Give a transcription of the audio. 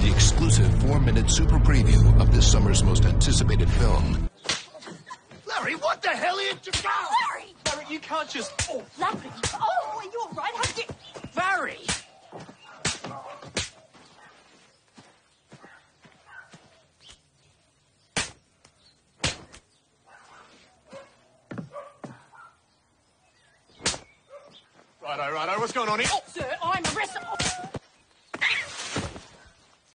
the exclusive four-minute super preview of this summer's most anticipated film. Larry, what the hell are you doing? Larry! Larry, you can't just. Oh, Larry! Oh, are you all right? How did you... Barry! Righto, righto, what's going on here? Sir, I'm